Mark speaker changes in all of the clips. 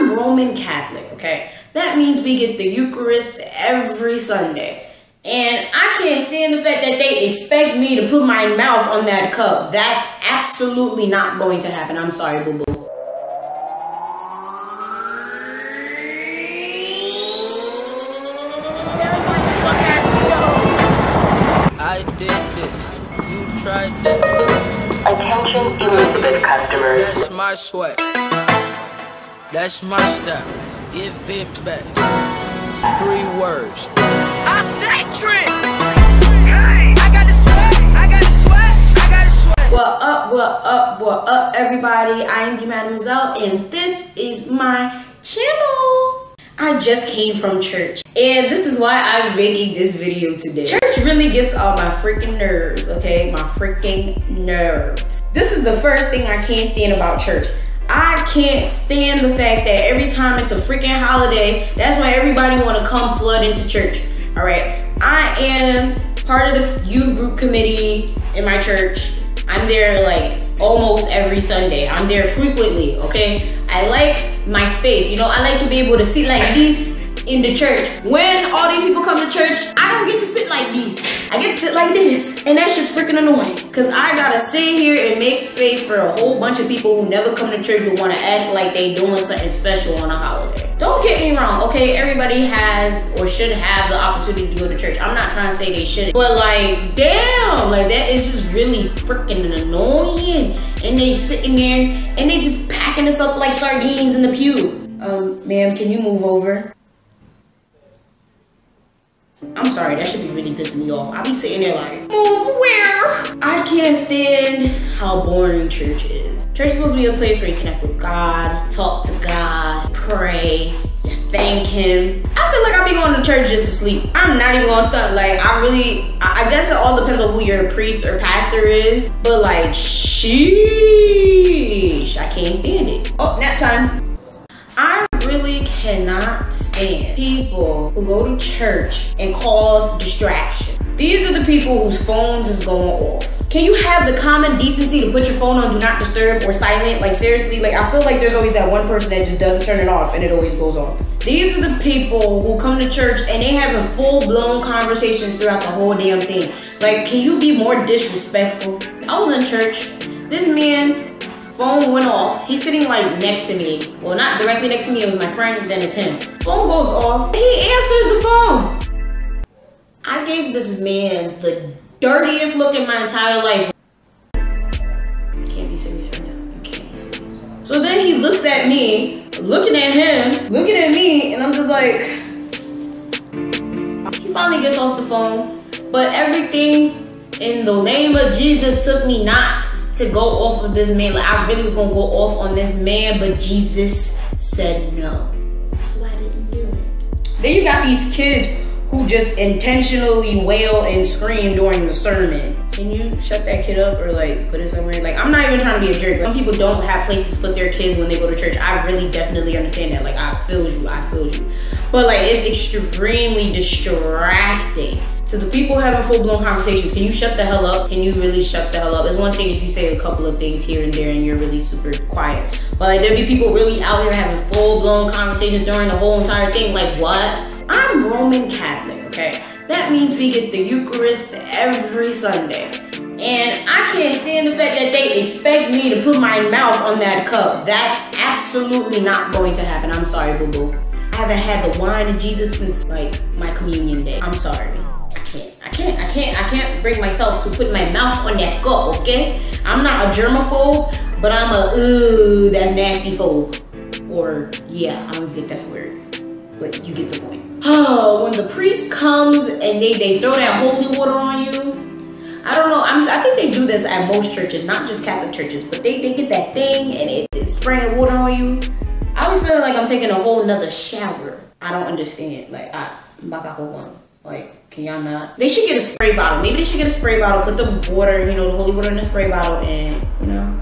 Speaker 1: I'm Roman Catholic, okay? That means we get the Eucharist every Sunday. And I can't stand the fact that they expect me to put my mouth on that cup. That's absolutely not going to happen. I'm sorry, boo boo.
Speaker 2: I did this. You tried that.
Speaker 3: Attention Elizabeth customers.
Speaker 2: That's my sweat. That's my style. Give it back. Three words. I said Tris. I got the sweat. I got the sweat. I got the sweat.
Speaker 1: What up, what up, what up, everybody? I am Thee Mademoiselle, and this is my channel. I just came from church, and this is why I'm making this video today. Church really gets on my freaking nerves, okay? My freaking nerves. This is the first thing I can't stand about church. I can't stand the fact that every time it's a freaking holiday, that's why everybody want to come flood into church. All right, I am part of the youth group committee in my church. I'm there like almost every Sunday. I'm there frequently, okay? I like my space. You know, I like to be able to sit like this in the church. When all these people come to church, I don't get to sit like this. I get to sit like this. And that shit's freaking annoying. Cause I gotta sit here and make space for a whole bunch of people who never come to church but wanna act like they doing something special on a holiday. Don't get me wrong, okay? Everybody has or should have the opportunity to go to church. I'm not trying to say they shouldn't. But like, damn, like that is just really freaking annoying. And they sitting there and they just packing us up like sardines in the pew. Um, ma'am, can you move over? I'm sorry, that should be really pissing me off. I'll be sitting there like, move where? I can't stand how boring church is. Church is supposed to be a place where you connect with God, talk to God, pray, thank Him. I feel like I'll be going to church just to sleep. I'm not even gonna stunt. Like, I really, I I guess it all depends on who your priest or pastor is. But like, sheesh, I can't stand it. Oh, nap time. I really cannot stand people who go to church and cause distraction. These are the people whose phones is going off. Can you have the common decency to put your phone on do not disturb or silent? Like seriously, like I feel like there's always that one person that just doesn't turn it off and it always goes off. These are the people who come to church and they having full blown conversations throughout the whole damn thing. Like, can you be more disrespectful? I was in church. This man phone went off. He's sitting like next to me. Well, not directly next to me, it was my friend, then it's him. Phone goes off. He answers the phone. I gave this man the dirtiest look in my entire life. Can't be serious right now. You can't be serious. So then he looks at me, looking at him, looking at me, and I'm just like, he finally gets off the phone, but everything in the name of Jesus took me not to go off of this man. Like I really was gonna go off on this man, but Jesus said no. So I didn't do it. Then you got these kids who just intentionally wail and scream during the sermon. Can you shut that kid up or like put it somewhere? Like I'm not even trying to be a jerk. Some people don't have places to put their kids when they go to church. I really definitely understand that. Like I feel you, I feel you. But like it's extremely distracting. To the people having full blown conversations, can you shut the hell up? Can you really shut the hell up? It's one thing if you say a couple of things here and there and you're really super quiet. But like there be people really out here having full blown conversations during the whole entire thing. Like what? I'm Roman Catholic, okay? That means we get the Eucharist every Sunday. And I can't stand the fact that they expect me to put my mouth on that cup. That's absolutely not going to happen. I'm sorry, boo boo. I haven't had the wine of Jesus since like my communion day. I'm sorry. I can't, I can't, I can't, I can't bring myself to put my mouth on that cup, okay? I'm not a germaphobe, but I'm a, ooh, that's nasty phobe. Or, yeah, I don't think that's weird, but you get the point. Oh, when the priest comes and they, they throw that holy water on you, I don't know, I'm, I think they do this at most churches, not just Catholic churches, but they, they get that thing and it, it's spraying water on you. I be feeling like I'm taking a whole nother shower. I don't understand, like, I, baka hold on. Like, can y'all not? They should get a spray bottle. Maybe they should get a spray bottle, put the water, you know, the holy water in the spray bottle and, you know,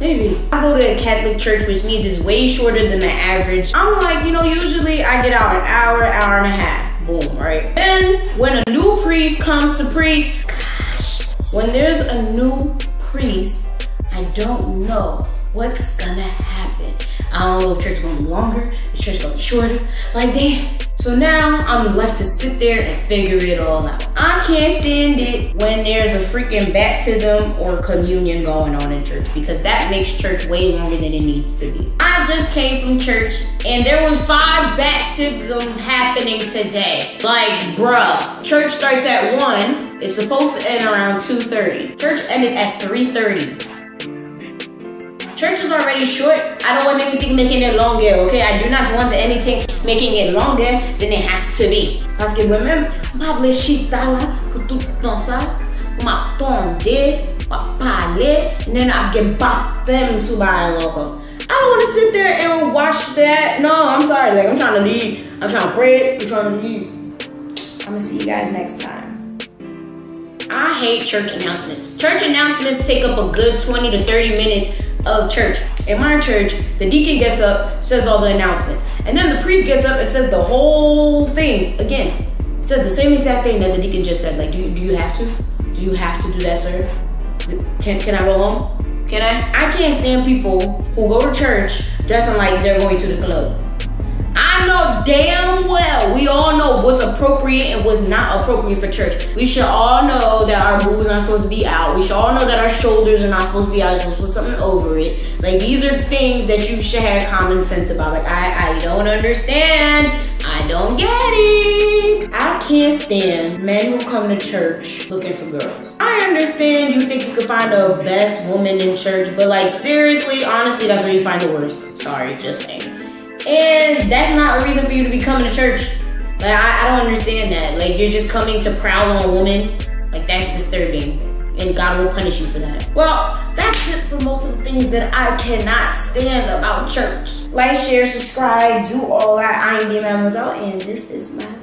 Speaker 1: maybe. I go to a Catholic church, which means it's way shorter than the average. I'm like, you know, usually I get out an hour, hour and a half. Boom, right? Then when a new priest comes to preach, gosh, when there's a new priest, I don't know what's gonna happen? I don't know if church is gonna be longer, if church gonna be shorter. Like, damn. So now I'm left to sit there and figure it all out. I can't stand it when there's a freaking baptism or communion going on in church because that makes church way longer than it needs to be. I just came from church and there was five baptisms happening today. Like, bruh, church starts at 1. It's supposed to end around 2.30. Church ended at 3.30. Church is already short. I don't want anything making it longer, okay? I do not want anything making it longer than it has to be. Parce que moi-même, ma vle là pour tout temps ça, pour m'attendre, pour parler, then I get baptême sous bail encore. I don't want to sit there and watch that. No, I'm sorry. Like, I'm trying to leave. I'm trying to pray. I'm trying to leave. I'm to see you guys next time. I hate church announcements. Church announcements take up a good 20 to 30 minutes of church. In my church, the deacon gets up, says all the announcements. And then the priest gets up and says the whole thing again. Says the same exact thing that the deacon just said. Like, do you, do you have to? Do you have to do that, sir? Can, can I go home? Can I? I can't stand people who go to church dressing like they're going to the club. Know damn well we all know what's appropriate and what's not appropriate for church. We should all know that our boobs aren't supposed to be out. We should all know that our shoulders are not supposed to be out. You're supposed to put something over it. Like these are things that you should have common sense about. Like I, I don't understand. I don't get it. I can't stand men who come to church looking for girls. I understand you think you could find the best woman in church, but like seriously, honestly, that's where you find the worst. Sorry, just saying. And that's not a reason for you to be coming to church. Like, I, I don't understand that. Like, you're just coming to prowl on women. Like, that's disturbing. And God will punish you for that. Well, that's it for most of the things that I cannot stand about church. Like, share, subscribe, do all that. I'm Thee Mademoiselle, and this is my.